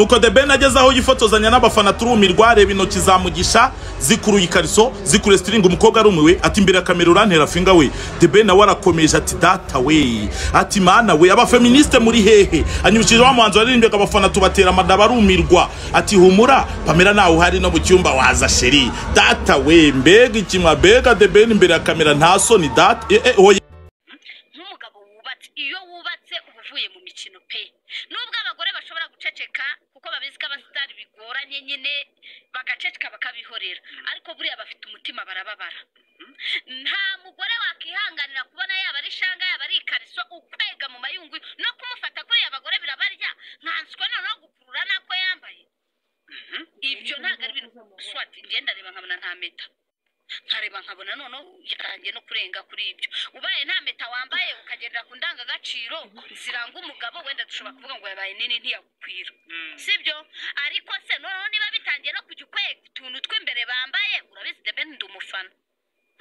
nuko the ben ageze aho yifotozanya n'abafana turumirwa reba intoki za mugisha zikuruye ikariso zikuruye sitiringi umukobwa arumiwe ati imbere kamera urantera finga we. The ben nawe arakomeje ati data we. Ati mana we abafeministe muri hehe. Anyibukije wa muhanzi waririmbyaga abafana tubatera amada barumirwa ati humura pamela nawe uhari no mu cyumba waza sheri data we mbega ikimwa mbega the ben imbere ya kamera nta soni data. Eh, eh, oya nk'umugabo wubatse iyo wubatse uba uvuye mu mikino pe. Nubwo abagore bashobora guceceka babizi ko abasitari bigoranye nyine bagaceceka bakabihorera. Ariko buriya bafite umutima barababara. Nta mugore wakihanganira kubona yaba ari shanga yaba ari ikariso ukwega mu mayungu no kumufata kuriya abagore birabarya. Nkanswe noneho gukurura n'ako yambaye. Ibyo ntabwo ari ibintu. Swati ngenda reba nkabona nta meta. Nkareba nkabona noneho yatangiye no kurenga kuri ibyo. Ubaye nta meta wambaye ukagendera ku ndangagaciro ziranga umugabo wenda dushobora kuvuga ngo yabaye nini ntiyagukwira sibyo ariko se noneho niba bitangiye no kujya ukwega utuntu tw'imbere bambaye urabizi debe ndi umufana.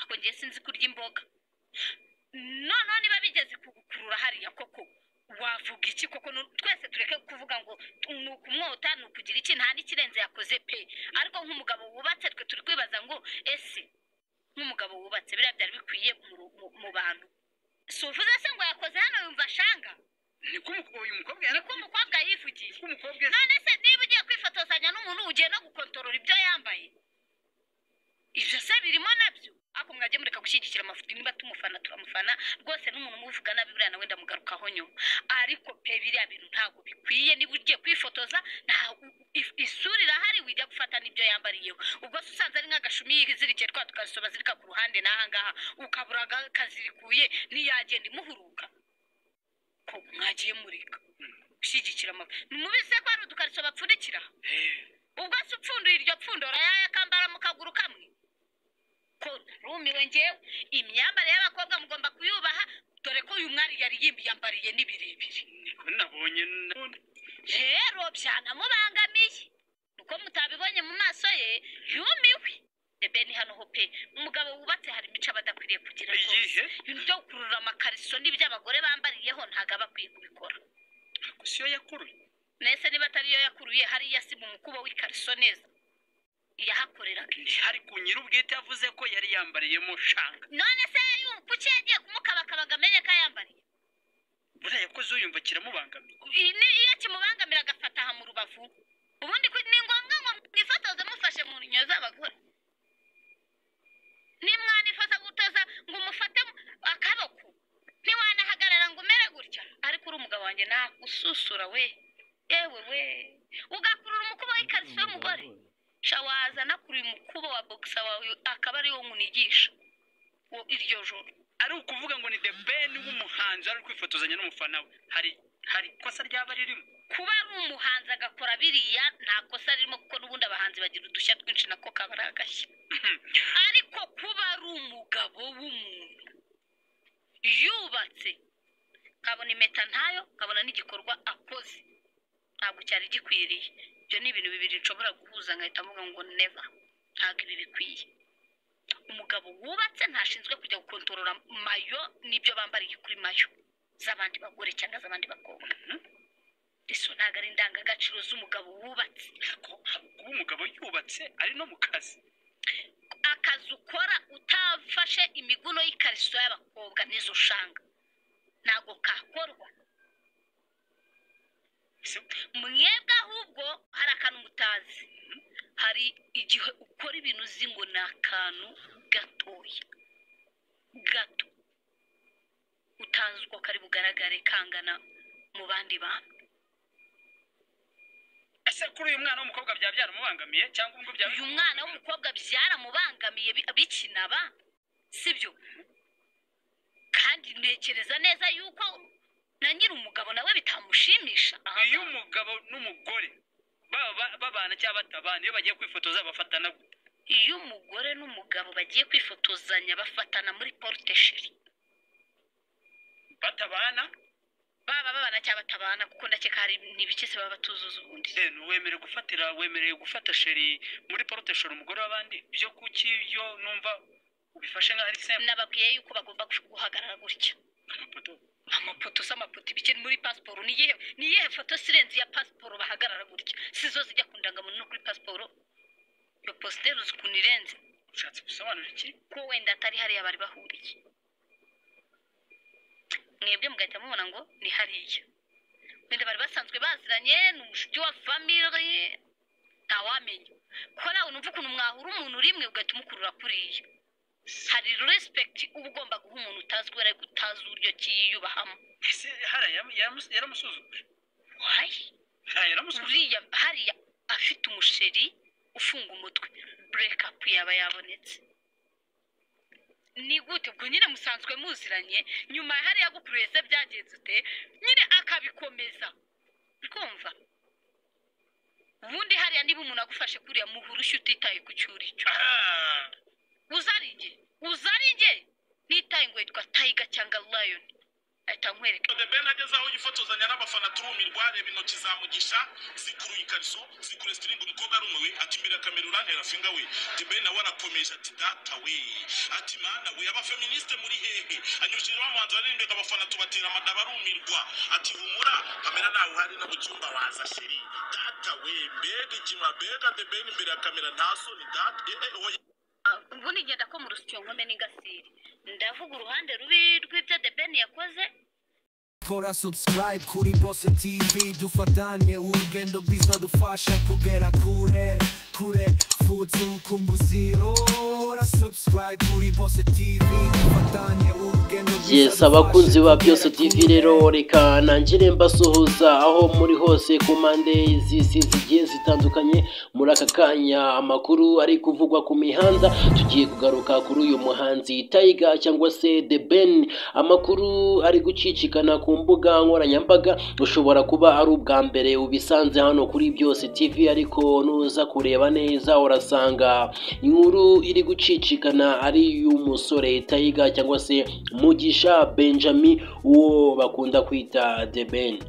Ako ngiye sinzi kurya imboga. Noneho niba bigeze kugukurura hariya koko wavuga iki koko? Twese tureke kuvuga ngo ni ukumwota ni ukugira iki? Nta n'ikirenze yakoze pe. Ariko nk'umugabo wubatse twe turi kwibaza ngo ese nk'umugabo wubatse biriya byari bikwiye mu bantu. Si uvuze se ngo yakoze hano yumva ashanga? Niko umukobwa yivugiye. None se niba ugiye kwifotozanya n'umuntu ugiye no gukontorora ibyo yambaye? Ibyo se birimo ariko mwajye mureka gushyigikira amafuti niba tumufana turamufana rwose n'umuntu umuvuga nabi buriya nawe ndamugarukaho nyuma. Ariko pe biriya bintu ntabwo bikwiye niba ugiye kwifotoza isura irahari wijya gufata n'ibyo yambariyeho. Ubwo se usanze ari nk'agashumi yizirikiye twa tukariso bazirika ku ruhande n'aha ngaha ukabura kazirikuye ntiyagenda imuhuruka. Ko mwagiye mureka? Gushyigikira amafuti mubizi ko hari udukariso bapfundikira? Eh, ubwo se upfunduye iryo pfundo urayaya akambara mu kaguru kamwe ko rumiwe ngewe imyambarire y'abakobwa mugomba kuyubaha dore ko uyu mwari yari yiyambariye ni birebire niko nabonye rero byanamubangamiye uko mutabibonye mu maso ye yumiwe. Ni hano ho pe. Umugabo wubatse hari imico aba adakwiriye kugira rwose. Ibintu byo gukurura amakariso n'ibyo abagore bambariyeho ntabwo aba akwiye kubikora. Gusa iyo yakuruye. Nese niba atari yo yakuruye hariya si mu mukubo w'ikariso neza. Yahakoreraga. Ku nyir'ubwite yavuze ko yari yambariyemo shanga. None se yu- kuki yagiye kumukabakabaga amenye ko ayambariye? Buriya yakoze uyumva kiramubangamiye. Iyo kimubangamira agafata aha mu rubavu. Ubundi ni ngombwa ngo mwifotoze mufashe mu nyo z'abagore. Nimwanifoza gutoza ngo umufate mu- akaboko. Ntiwanahagarara ngo umere gutya. Ariko uri umugabo wanjye nagususura we. Yewe we. Ugakurura umukubo w'ikariso y'umugore wazana kuri umukubo wa bogisa wawe akaba ari wo munigisha wo iryo joro. Ari ukuvuga ngo ni the ben w'umuhanzi uri kwifotozanya n'umufana we. Hari hari ikosa ryaba ririmo? Kuba ari umuhanzi agakora biriya nta kosa ririmo kuko n'ubundi abahanzi bagira udushya twinshi nako kaba ari agashya. Ariko kuba ari umugabo w'umuntu yubatse kabona impeta ntayo kabona n'igikorwa akoze. Ntabwo cyari gikwiriye. Ibyo ni ibintu bibiri nshobora guhuza nkahita mvuga ngo neva ntabwo ibi bikwiye. Umugabo wubatse ntashinzwe kujya gukontorora mayo n'ibyo bambariye kuri mayo. Z'abandi bagore cyangwa z'abandi bakobwa. Izo ntabwo ari indangagaciro z'umugabo wubatse. Ko kuba umugabo yubatse ari no mu kazi. Akazi ukora utafashe imiguno y'ikariso y'abakobwa n'izo shanga. Ntabwo kakorwa. Mwebwe ahubwo hari akantu mutazi. Hari igihe ukora ibintu uzi ngo ni akantu gatoya. Gato. Utazi uko kari bugaragare kangana mu bandi bantu. Ese kuri uyu mwana w'umukobwa byaba byaramubangamiye cyangwa ubwo byaba uyu mwana w'umukobwa byaramubangamiye bi- bikinaba sibyo kandi ntekereza neza yuko na nyiri umugabo nawe bitamushimisha. Iyo umugabo n'umugore baba ba- babana cyangwa batabana iyo bagiye kwifotoza bafatana gute? Iyo umugore n'umugabo bagiye kwifotozanya bafatana muri porutesheri batabana? Baba babana cyangwa batabana kuko ndakeka hari n'ibiki se baba batuzuza ubundi. Eh, wemerewe gufatira wemerewe gufata sheri muri porotesheri umugore w'abandi? Byo kuki yo numva ubifashe nk'aho ari semple nababwiye yuko bagomba guhagarara gutya. Amapoto. Amapoto se amapoto ibikiri muri pasiporo. Ni iyihe foto sirenzi ya pasiporo bahagarara gutya? Si zo zijya ku ndangamuntu no kuri pasiporo? Iyo positeri uzi ukuntu irenze. Ushatse gusobanura iki? Ko wenda atari hariya bari bahuriye. Mwebwe mugahita mubona ngo ni hariya. Wenda bari basanzwe baziranye ni umushuti wa famire ntawamenya. Kuko nawe numva ukuntu mwahura umuntu rimwe ugahita umukurura kuriya. Hari respect uba ugomba guha umuntu utazi kubera ko utazi uburyo ki yiyubahamo. Ese hariya yamu- yaramus- yaramusuzuguje wayi uriya hariya afite umusheri ufunga umutwe. Break up yaba yabonetse. Ni gute? Ubwo nyine musanzwe muziranye nyuma ya hariya gukuruye se byagenze ute? Nyine akabikomeza. Kumva ubundi hariya niba umuntu agufashe kuriya muhurushye utitaye ku cyo uri cyo Uzarinje uzaringe nitaye ngo yitwa tayiga cyangwa lion. Ahita nkwereka The Ben ageze aho yifotozanya n'abafana turumi reba intoki za mugisha zikuruye ikariso zikuruye sitiringi umukobwa arumiwe ati imbere ya kamera urantera finga we. The Ben nawe arakomeje ati data we. Ati mana we abafeministe muri hehe. Anyushije wa muhanzi waririmbega abafana tubatera amada barumirwa ati humura kamera nawe uhari no mu cyumba waza sheri. Data we mbega ikima mbega The Ben imbere kamera nta soni data. Eh, eh, oya. ubundi ngenda ko mu rusyo nkome n'ingasiri ndavuga uruhande rubi rw'ibyo the ben yakoze. Kora subscribe kuri Bose TV dufatanye urugendo bizadufasha kugera kure kure. Futu kumbuziro ora subscribe kuri Bose TV dufatanye urugendo yes abakunzi ba byose tv rero reka nangire mbasuhuza aho muri hose ku mpande z'isi zigiye zitandukanye. Muri aka kanya amakuru ari kuvugwa ku mihanda tugiye kugaruka kuri uyu muhanzi tayiga cyangwa se the ben. Amakuru ari gucicikana ku mbuga nkoranyambaga ushobora kuba ari ubwa mbere ubisanze hano kuri byose tv ariko nuza kureba neza urasanga. Inkuru iri gucicikana ari iy'umusore tayiga cyangwa se mugisha benjamin uwo bakunda kwita the ben.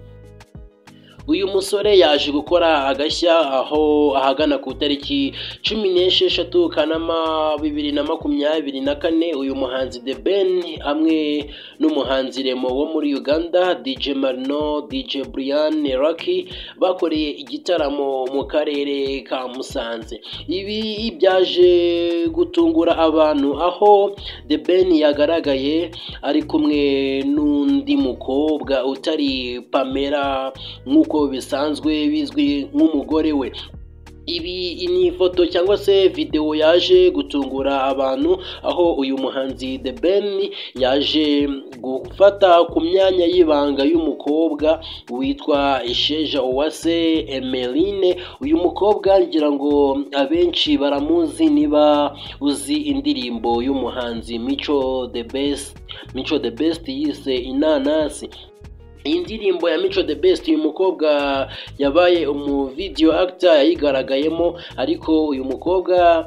Uyu musore yaje gukora agashya aho ahagana ku itariki cumi n'esheshatu kanama bibiri na makumyabiri na kane. Uyu muhanzi the ben hamwe n'umuhanzi remo wo muri uganda dj marino dj brian rocky bakoreye igitaramo mu karere ka musanze. Ibi byaje gutungura abantu aho the ben yagaragaye ari kumwe n'undi mukobwa utari pamela nk'uko bisanzwe bizwi nk'umugore we. Ibi ni ifoto cyangwa se videwo yaje gutungura abantu aho uyu muhanzi The Ben yaje gufata ku myanya y'ibanga y'umukobwa witwa Isheja Uwase Emeline. Uyu mukobwa ngira ngo abenshi baramuzi niba uzi indirimbo y'umuhanzi Mico The Best Mico The Best yise inanasi. Iyi ndirimbo ya Mico the Best uyu mukobwa yabaye umu video actor yayigaragayemo ariko uyu mukobwa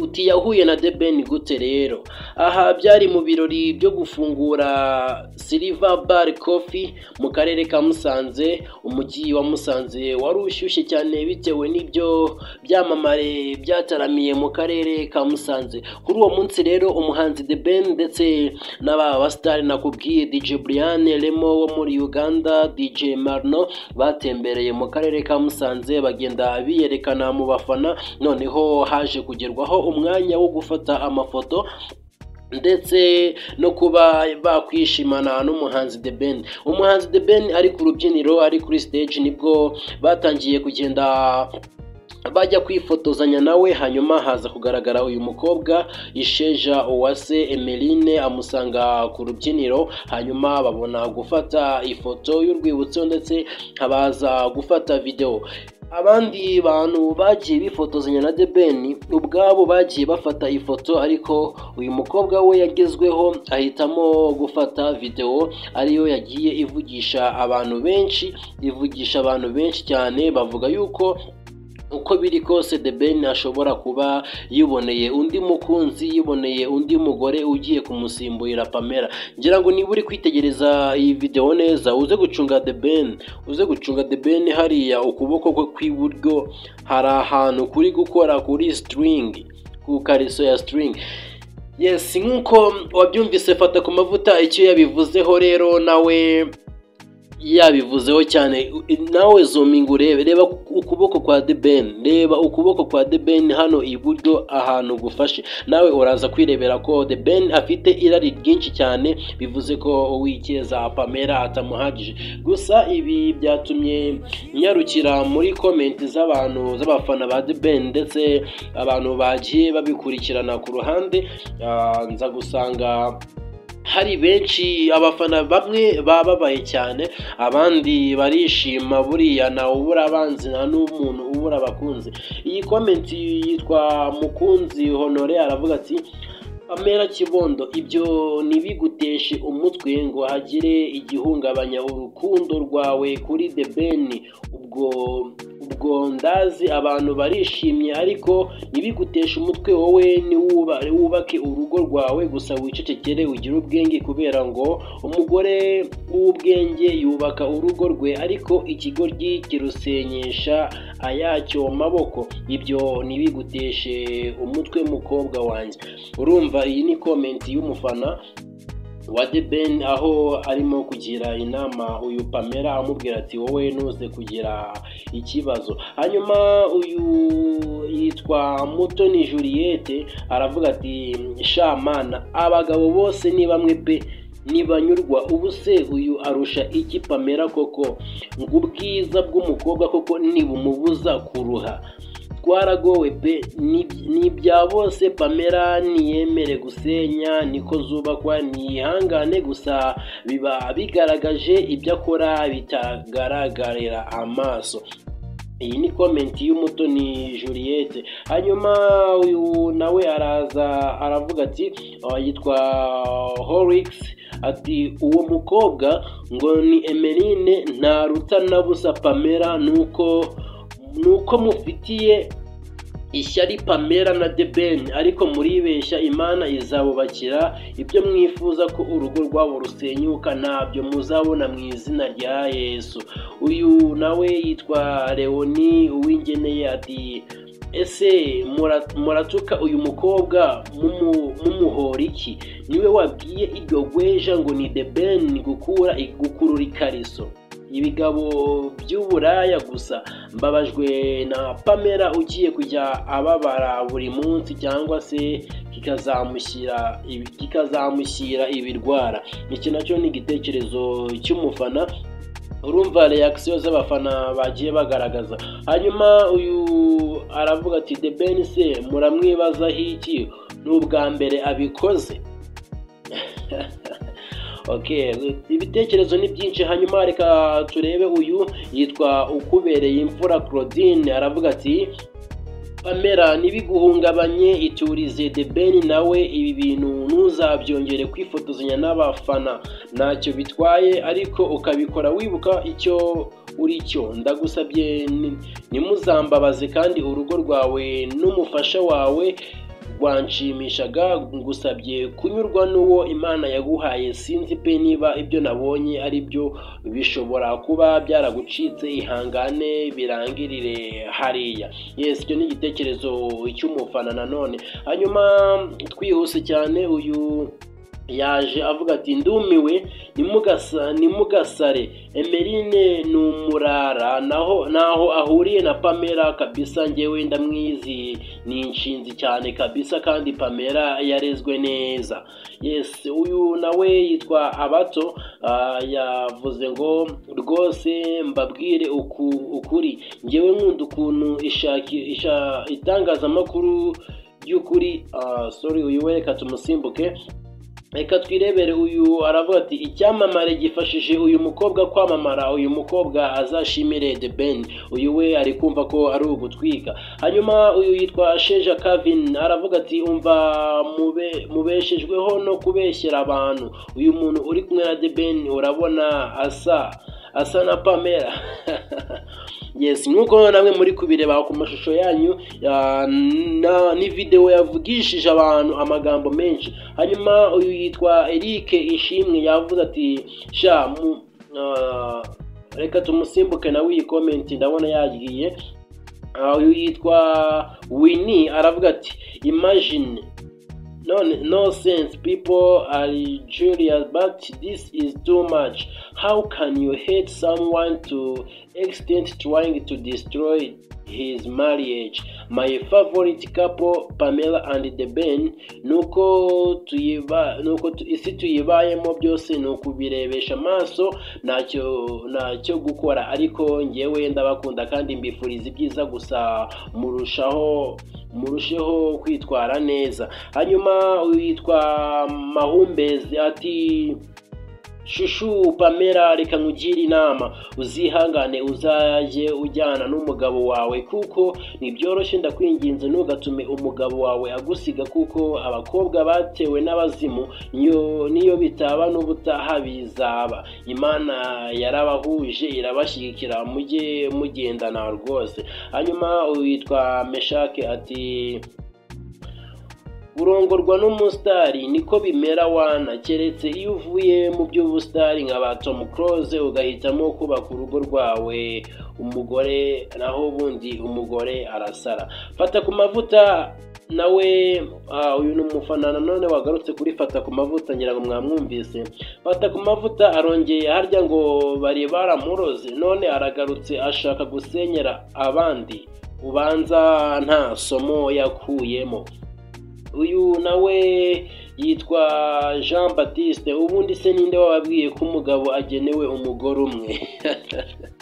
uti yahuye na The Ben gute rero? Aha byari mu birori byo gufungura Silver Bar Coffee mu karere ka Musanze. Umujyi wa Musanze wari ushyushye cyane bitewe n'ibyo byamamare byataramiye mu karere ka Musanze. Kuri uwo munsi rero umuhanzi The Ben ndetse n'aba basitari nakubwiye DJ Brian Remo wo muri Uganda DJ Marno batembereye mu karere ka Musanze bagenda biyerekana mu bafana. Noneho haje kugerwaho umwanya wo gufata amafoto ndetse no kuba bakwishimana n'umuhanzi The Ben. Umuhanzi The Ben ari ku rubyiniro ari kuri stage ni bwo batangiye kugenda bajya kwifotozanya nawe hanyuma haza kugaragara uyu mukobwa isheja uwase emeline amusanga ku rubyiniro hanyuma babona gufata ifoto y'urwibutso ndetse habaza gufata videwo abandi bantu bagiye bifotozanya na The Ben ubwabo bagiye bafata ifoto ariko uyu mukobwa we yagezweho ahitamo gufata videwo ariyo yagiye ivugisha abantu benshi ivugisha abantu benshi cyane bavuga yuko uko biri kose The Ben ashobora kuba yiboneye undi mukunzi yiboneye undi mugore ugiye kumusimburira Pamela. Ngira ngo niba uri kwitegereza iyi videwo neza uze gucunga The Ben uze gucunga The Ben hariya ukuboko kwe kw'iburyo hari ahantu kuri gukora kuri string ku kariso ya string. Yes nk'uko wabyumvise fata ku mavuta icyo yabivuzeho rero nawe yabivuzeho cyane. Nawe zominga urebe reba ukuboko kwa The Ben reba ukuboko kwa The Ben hano iburyo ahantu gufashe. Nawe uraza kwirebera ko The Ben afite irari ryinshi cyane bivuze ko uwikeza Pamela atamuhagije. Gusa ibi byatumye nyarukira muri komenti z'abantu z'abafana ba The Ben ndetse abantu bagiye babikurikirana ku ruhande. Ah, nza gusanga hari benshi abafana bamwe bababaye cyane abandi barishima buriya nawe ubura abanzi nta n'umuntu ubura abakunzi. Iyi komenti yitwa mukunzi honore aravuga ati Pamela Kibondo ibyo ntibiguteshe umutwe ngo hagire igihungabanya. Urukundo rwawe kuri The Ben ubwo ubwo ndazi abantu barishimye ariko ntibiguteshe umutwe wowe niwuba- wubake urugo rwawe gusa wicecekere ugire ubwenge kubera ngo umugore w'ubwenge yubaka urugo rwe ariko ikigoryi kirusenyesha ayacyo maboko. Ibyo ntibiguteshe umutwe mukobwa wanjye. Urumva iyi ni komenti y'umufana. Wa The Ben aho arimo kugira inama uyu Pamela amubwira ati wowe ntuze kugira ikibazo. Hanyuma uyu yitwa Mutoni Juliette aravuga ati shamana abagabo bose ni bamwe pe ntibanyurwa ubu se uyu arusha iki Pamela koko? Ngo ubwiza bw'umukobwa koko ntibumubuza kuruha. Twaragowe pe ni ibya bose pamela ntiyemere gusenya niko zubakwa ntihangane gusa biba bigaragaje ibyo akora bitagaragarira amaso. Iyi ni komenti y'umutoni juliette. Hanyuma uyu nawe araza aravuga ati uh, yitwa horix. Ati uwo mukobwa ngo ni emeline ntaruta na busa pamela nuko nuko mufitiye ishyari pamela na The Ben ariko muribeshya imana izabubakira ibyo mwifuza ko urugo rwabo rusenyuka ntabyo muzabona mu izina rya yesu. Uyu nawe yitwa leoni uwingeneye ati ese mura- muratuka uyu mukobwa mumu- mumuhora iki? Niwe wabwiye iryo gweja ngo ni gukura gukurura ikariso. Ibigabo by'uburaya gusa. Mbabajwe na pamela ugiye kujya ababara buri munsi cyangwa se kikazamushyira ibi- kikazamushyira ibirwara. Iki na cyo ni igitekerezo cy'umufana urumva reakisiyo z'abafana bagiye bagaragaza. Hanyuma uyu aravuga ati the ben se muramwibazaho iki ni ubwa mbere abikoze. ibitekerezo ni byinshi hanyuma reka turebe uyu yitwa ukubereye imfura claudine aravuga ati pamela ntibiguhungabanye iturize the ben nawe ibi bintu ntuzabyongere kwifotozanya n'abafana. Ntacyo bitwaye ariko ukabikora wibuka icyo uri cyo. Ndagusabye ni- ntimuzambabaze kandi urugo rwawe n'umufasha wawe rwanshimishaga ngusabye kunyurwa n'uwo imana yaguhaye. Sinzi pe niba ibyo nabonye ari byo bishobora kuba byaragucitse ihangane birangirire hariya. Yes icyo ni igitekerezo cy'umufana nanone hanyuma twihuse cyane uyu yaje avuga ati ndumiwe nimugasa nimugasare. Emerine ni umurara naho ahuriye na pamela kabisa ngewe ndamwizi ni inshinzi cyane kabisa kandi pamela yarezwe neza. Yes uyu nawe yitwa abato ah, yavuze ngo rwose mbabwire uku, ukuri. Ngewe nkunda ukuntu itangazamakuru ry'ukuri ah, sorry uyu we reka tumusimbuke. Reka twirebere uyu aravuga ati icyamamare gifashije uyu mukobwa kwamamara uyu mukobwa azashimire the ben uyu we ari kumva ko ari ugutwika. Hanyuma uyu yitwa sheja kavin aravuga ati umva mube mubeshejweho no kubeshyera abantu. Uyu muntu uri kumwe na the ben urabona asa asa na pamela. yes nk'uko namwe muri kubireba ku mashusho yanyu ya- na- ni videwo yavugishije abantu amagambo menshi. Hanyuma uyu yitwa Eric ishimwe yavuze ati sha ah, reka tumusimbuke nawe iyi komenti ndabona yagiye. Ah, uyu yitwa Winnie aravuga ati imagine. No, no sense. People are Julia but this is too much. How can you hate someone to extent trying to destroy his marriage? My favorite couple Pamela and the Ben nuko tuyiba nuko isi tuyibayemo byose ni ukubirebesha amaso ntacyo ntacyo gukora. Ariko ngewe ndabakunda kandi mbifuriza ibyiza gusa murushaho murusheho kwitwara neza. Hanyuma witwa mahumbezi ati shushu pamela reka nkugire inama. Uzihangane uzajye ujyana n'umugabo wawe kuko ntibyoroshye ndakwinginze ntugatume umugabo wawe agusiga kuko abakobwa batewe n'abazimu niyo niyo bitaba n'ubutaha bizaba. Imana yarabahuje irabashyigikira mujye mugendana rwose. Hanyuma witwa meshake ati urongorwa n'umusitari niko bimera wana keretse iyo uvuye mu by'ubusitari nka ba Tom Close ugahitamo kubaka urugo rwawe. Umugore naho ubundi umugore arasara. Fata ku mavuta nawe ah, uyu ni umufana nanone wagarutse kuri fata ku mavuta ngira ngo mwamwumvise. Fata ku mavuta arongeye harya ngo bari baramuroze none aragarutse ashaka gusenyera abandi ubanza nta somo yakuyemo. Uyu nawe yitwa jean batiste ubundi se ninde wababwiye ko umugabo agenewe umugore umwe?